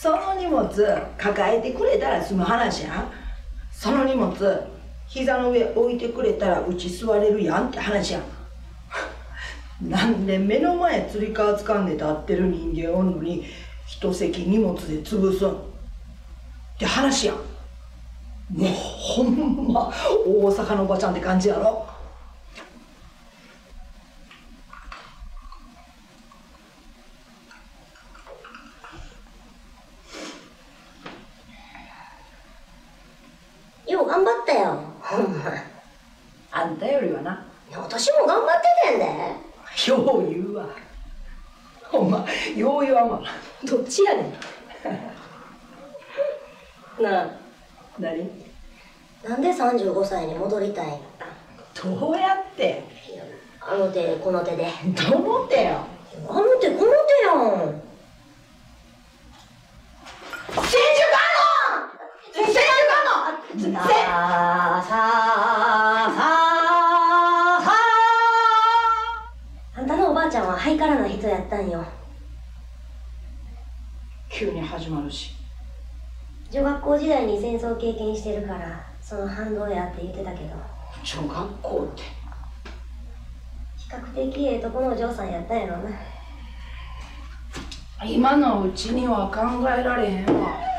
その荷物抱えてくれたら済む話やん。その荷物膝の上置いてくれたらうち座れるやんって話やん。なんで目の前つり革掴んで立ってる人間おんのに一席荷物で潰すん？って話やん。もうほんま大阪のおばちゃんって感じやろよう頑張ったよ。ほんまあんたよりはな。私も頑張っててんで。よう言うわ。ほんまよう言わんわどっちやねん。なあ。何？なんで35歳に戻りたいんどうやって？あの手この手で。どの手よ。あのばあちゃんはハイカラな人やったんよ。急に始まるし。女学校時代に戦争経験してるからその反動やって言ってたけど。女学校って。比較的ええとこのお嬢さんやったんやろな。今のうちには考えられへんわ